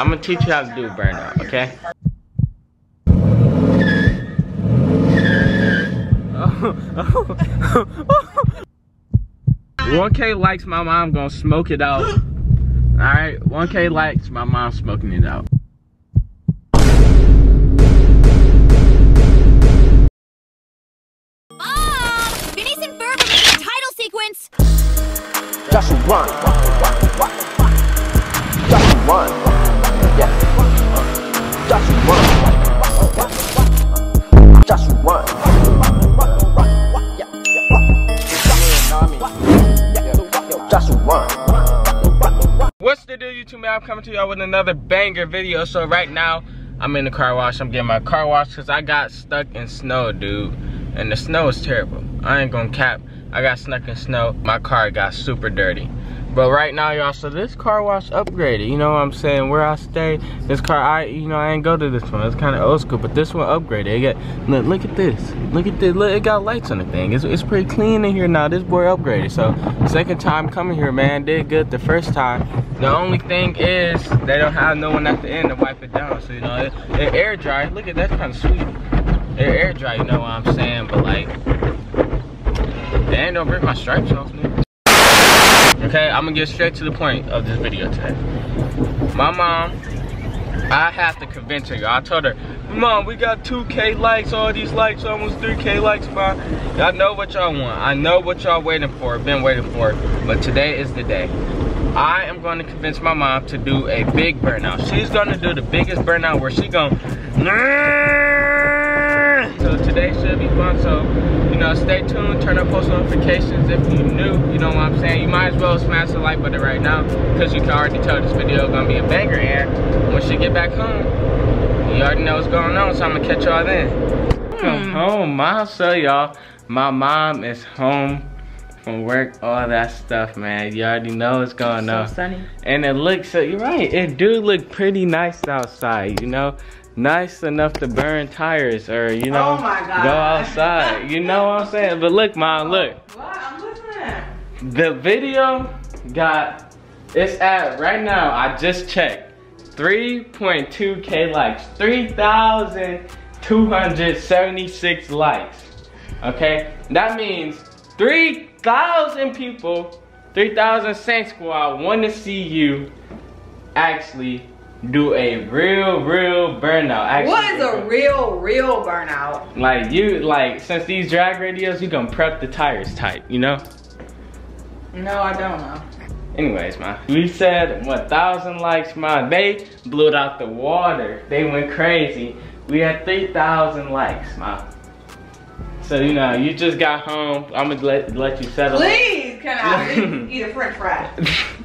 I'm gonna teach you how to do a burnout, okay? 1K likes, my mom gonna smoke it out. Alright, 1K likes, my mom smoking it out. Mom! Phineas and Ferb What's the deal, YouTube man? I'm coming to y'all with another banger video. So right now, I'm in the car wash. I'm getting my car washed because I got stuck in snow, dude. And the snow is terrible. I ain't gonna cap. I got stuck in snow. My car got super dirty. But right now, y'all, so this car wash upgraded. You know what I'm saying? Where I stay, this car, I, you know, I ain't go to this one. It's kind of old school, but this one upgraded. It got, look, look at this. Look at this. Look, it got lights on the thing. It's, it's pretty clean in here now. This boy upgraded. So, second time coming here, man. Did good the first time. The only thing is, they don't have no one at the end to wipe it down. So, you know, it, it air dry. Look at that kind of sweet. It air dry, you know what I'm saying? But, like, Damn, don't break my stripes off, nigga. Okay, I'm gonna get straight to the point of this video today. My mom, I have to convince her. I told her, Mom, we got 2K likes, all these likes, almost 3K likes, mom. I know what y'all want. I know what y'all waiting for, been waiting for, but today is the day. I am going to convince my mom to do a big burnout. She's going to do the biggest burnout where she going, so today should be fun. So, know, stay tuned, turn on post notifications if you're new, you know what I'm saying? You might as well smash the like button right now because you can already tell this video is gonna be a banger and once you get back home, you already know what's going on, so I'm gonna catch y'all then. Come hmm. home, mom, so y'all, my mom is home from work, all that stuff, man. You already know what's going so on. sunny. And it looks, so you're right, it do look pretty nice outside, you know? Nice enough to burn tires or, you know, Oh go outside. You know what I'm saying? But look, mom, oh, look. What? I'm listening. The video got, it's at, right now, I just checked, 3.2K likes, 3,276 likes, okay? That means 3,000 people, 3,000 Saint Squad want to see you actually do a real, real burnout. Actually, What is a real, real burnout? like you, like since these drag radials, you gonna prep the tires tight, you know? No, I don't know. Anyways, man, we said 1,000 likes, man. They blew it out the water. They went crazy. We had 3,000 likes, man. So, you know, you just got home. I'm gonna let, let you settle. Please, can I eat a french fry?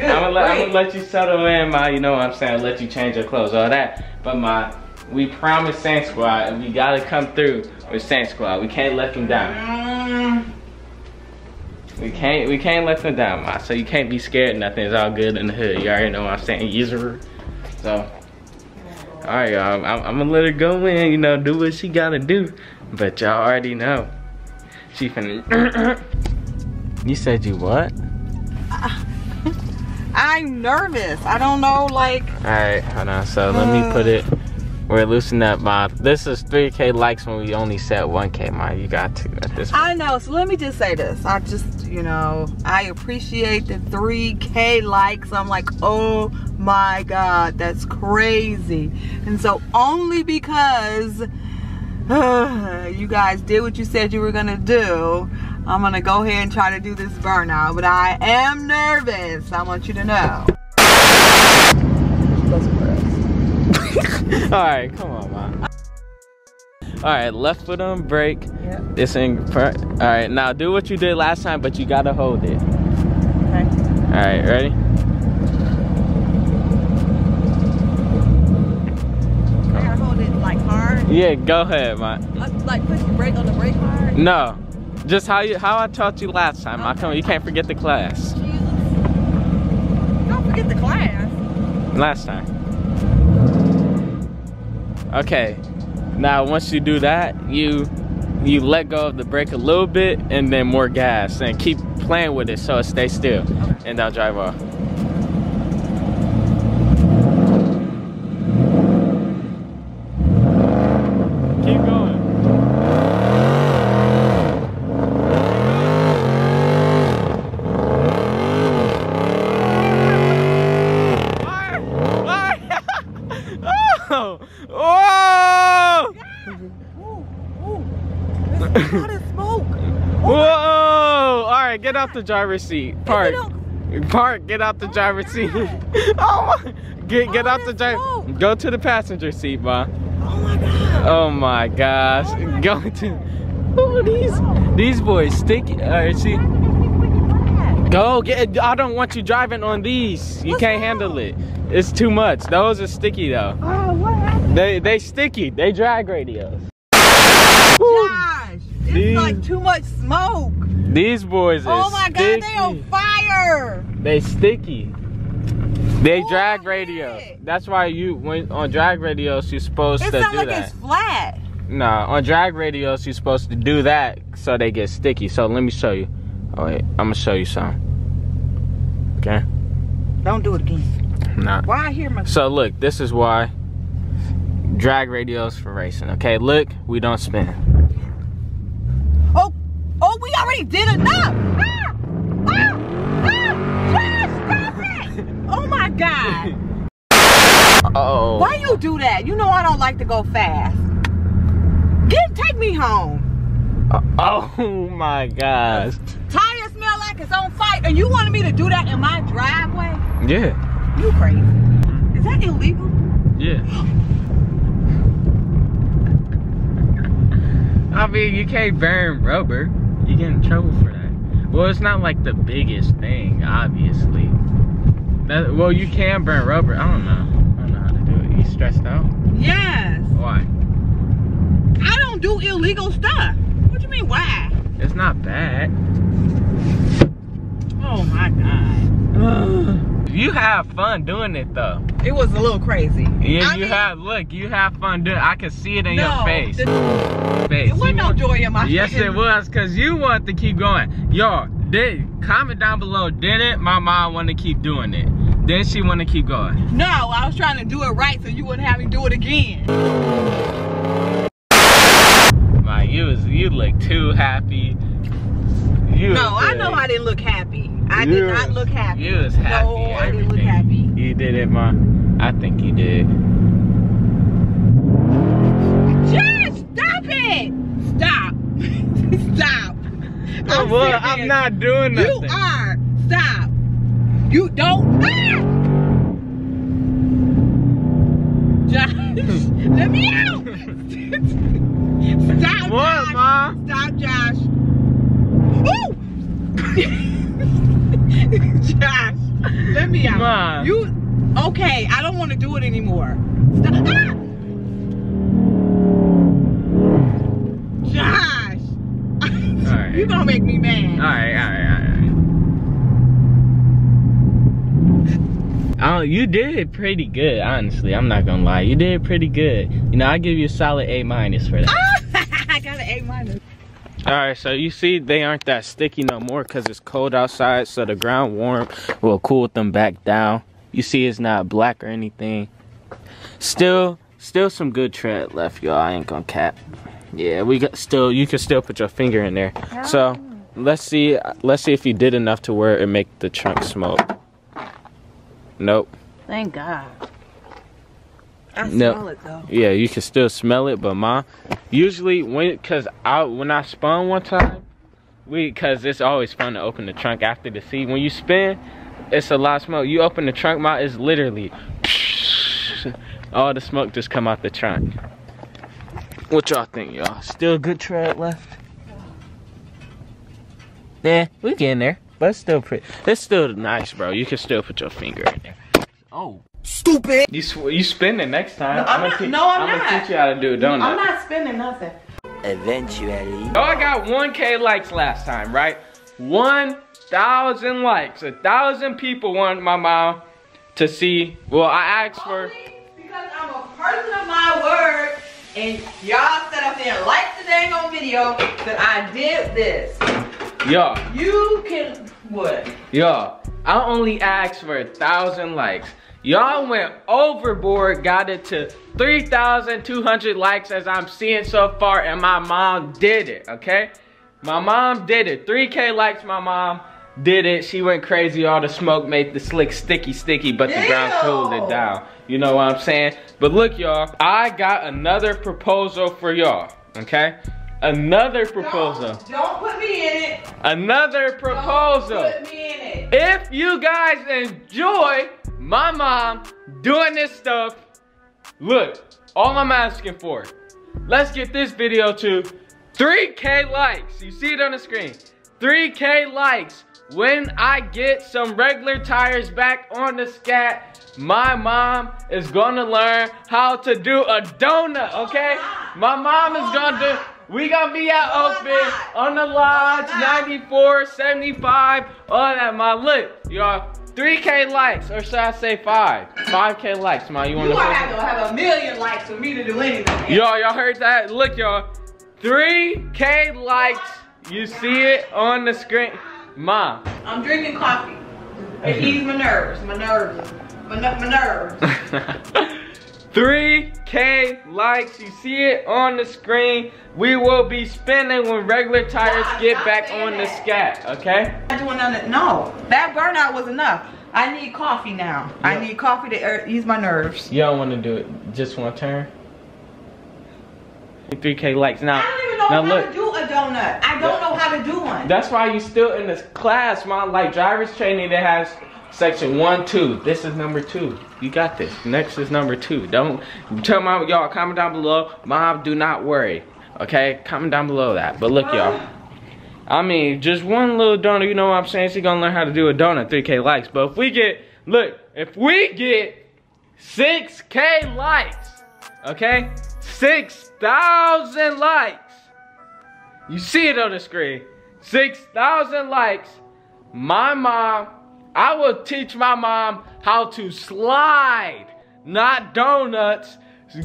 I'm gonna, let, I'm gonna let you settle in, my, you know what I'm saying? Let you change your clothes, all that. But, my, we promised Saint Squad, and we gotta come through with Saint Squad. We can't let them down. Mm, We can't, we can't let them down, ma. So you can't be scared. Nothing is all good in the hood. You already know what I'm saying. User. So, all right, y'all. I'm, I'm gonna let her go in. You know, do what she gotta do. But y'all already know. She finna. you said you what? I'm nervous. I don't know, like. All right, hold on. So let me put it. We're loosening up, ma. This is 3K likes when we only set 1K, ma. You got to at this point. I know, so let me just say this. I just, you know, I appreciate the 3K likes. I'm like, oh my God, that's crazy. And so only because you guys did what you said you were gonna do, I'm gonna go ahead and try to do this burnout. But I am nervous. I want you to know. All right, come on, ma. All right, left foot on brake. Yep. This in front. All right, now do what you did last time, but you gotta hold it. Okay. All right, ready? I gotta hold it like hard. Yeah, go ahead, man. Uh, like push the brake on the brake hard. No, just how you how I taught you last time. I come, you can't forget the class Jesus. Don't forget the class. last time. Okay, now once you do that, you you let go of the brake a little bit and then more gas and keep playing with it so it stays still and I'll drive off. Smoke. Whoa! All right, get out the driver's seat. Park. Park. Get out the driver's seat. oh my! Get get All out the driver. Go to the passenger seat, ma. Oh my god. Oh my gosh! Oh my Go to. Oh, these these boys sticky. Uh, All right, see. Go get. I don't want you driving on these. You What's can't wrong? handle it. It's too much. Those are sticky though. Oh, what happened? They they sticky. They drag radials. It's These- like too much smoke. These boys are Oh my god, they on fire. They sticky. They Oh, drag radial. That's why you when on drag radials you're supposed It to do like that. it's flat. Nah, on drag radials you're supposed to do that so they get sticky. So let me show you. Oh wait, I'm gonna show you some. Okay. Don't do it again. Nah. Why I hear my So look, this is why drag radials for racing. Okay, look, we don't spin. Already did enough. Ah! Ah! Ah! Josh, stop it! Oh my God. Oh. Why you do that? You know I don't like to go fast. Get, take me home. Oh my gosh. Tires smell like it's on fire, and you wanted me to do that in my driveway? Yeah. You crazy? Is that illegal? Yeah. I mean, you can't burn rubber. You get in trouble for that. Well, it's not like the biggest thing, obviously. That, well, you can burn rubber. I don't know. I don't know how to do it. You stressed out? Yes. Why? I don't do illegal stuff. What do you mean? Why? It's not bad. Oh my God. You have fun doing it though. It was a little crazy. Yeah, I you mean, have. Look, you have fun doing. I can see it in no, your face. the- face. It wasn't You no joy in my Yes, face. it was, cause you want to keep going. Yo, did comment down below. Didn't my mom want to keep doing it? Then she want to keep going. No, I was trying to do it right so you wouldn't have me do it again. My, you was you look too happy. You No, I know. I didn't look happy. I You did not look happy. You was happy. No, I didn't look happy. You did it, ma. I think you did. Just stop it! Stop. stop. I'm well. I'm not doing nothing. You are. Stop. You don't. Ah! Josh, let me out. Stop, What, Josh. ma? Stop, Josh. Josh, let me out. You okay? I don't want to do it anymore. Stop. Ah! Josh, Alright. you gonna make me mad. All right, all right, all right. Oh, you did pretty good, honestly. I'm not gonna lie. You did pretty good. You know, I give you a solid A minus for that. I got an A minus. All right, so you see they aren't that sticky no more because it's cold outside, so the ground warm will cool them back down. You see it's not black or anything. Still, still some good tread left, y'all. I ain't gonna cap. Yeah, we got still. You can still put your finger in there. So let's see. Let's see if you did enough to where it make the trunk smoke. Nope. Thank God. I No. smell it though. Yeah, you can still smell it, but ma, usually when, cause I when I spun one time, we, cause it's always fun to open the trunk after the seat. When you spin, it's a lot of smoke. You open the trunk, ma, it's literally all the smoke just come out the trunk. What y'all think, y'all? Still good tread left? Yeah, we getting there, but it's still pretty. It's still nice, bro. You can still put your finger in there. Oh. Stupid. You sw- you spin it next time. No, I'm I'ma not- teach- no, I'm I'ma teach you how to do it, don't I? I'm not spending nothing. Eventually. Oh, I got 1K likes last time, right? 1,000 likes. A thousand people wanted my mom to see. Well, I asked for. Because I'm a person of my word, and y'all set up there and like the dang on video that I did this. Yo, You can what? yo, I only asked for a thousand likes. Y'all went overboard, got it to 3,200 likes as I'm seeing so far, and my mom did it, okay? My mom did it. 3K likes, my mom did it. She went crazy. All the smoke made the slick sticky, sticky, but the ground cooled it down. You know what I'm saying? But look, y'all, I got another proposal for y'all, okay? another proposal. Don't, don't put me in it. Another proposal. Don't put me in it. If you guys enjoy my mom doing this stuff, look, all I'm asking for, let's get this video to 3K likes. You see it on the screen. 3K likes. When I get some regular tires back on the scat, my mom is gonna learn how to do a donut, okay? My mom is gonna do, we gonna be at Oakville on the lodge, 94, 75, all that, my look, y'all. 3K likes, or should I say five? 5K likes, ma. You wanna You say gonna have to have a million likes for me to do anything. Y'all, y'all heard that? Look, y'all. 3K likes. You see it on the screen. Ma. I'm drinking coffee. It eases my nerves. My nerves. My, my nerves. 3K likes. You see it on the screen. We will be spinning when regular tires Stop, get back on the that. scat, okay? Not doing nothing. No, that burnout was enough. I need coffee now. I need coffee to ease my nerves. You don't want to do it just one turn? 3K likes. Now, I don't even know now how look. to do a donut. I don't know how to do one. That's why you still in this class, mom. Like driver's training that has section one, two. This is number two. You got this. Next is number two. Don't tell mom, y'all, comment down below. Mom, do not worry. Okay? Comment down below that. But look, y'all. I mean, just one little donut, you know what I'm saying? She gonna learn how to do a donut, 3K likes. But if we get, look, if we get 6K likes, okay? 6,000 likes. You see it on the screen. 6,000 likes. My mom, I will teach my mom how to slide, not donuts.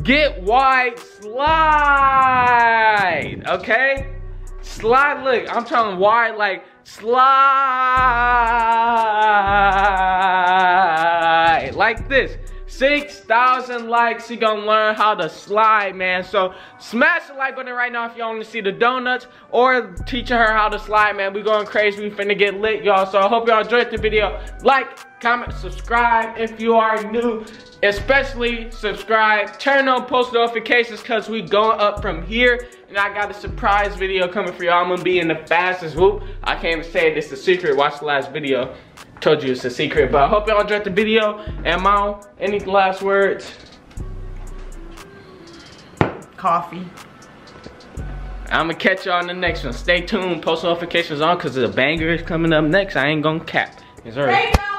Get white, slide. Okay? Slide, look, I'm telling wide, like slide. Like this. 6,000 likes, she gonna learn how to slide, man. So smash the like button right now if y'all want to see the donuts or teaching her how to slide, man. We going crazy, we finna get lit, y'all. So I hope y'all enjoyed the video. Like, comment, subscribe if you are new. Especially subscribe, turn on post notifications cause we going up from here. And I got a surprise video coming for y'all. I'm gonna be in the fastest whoop. I can't even say it, it's a secret. Watch the last video. Told you it's a secret, but I hope y'all enjoyed the video. And Mom, any last words? Coffee. I'm gonna catch y'all in the next one. Stay tuned, post notifications on, cause the banger is coming up next. I ain't gonna cap. It's alright. Stay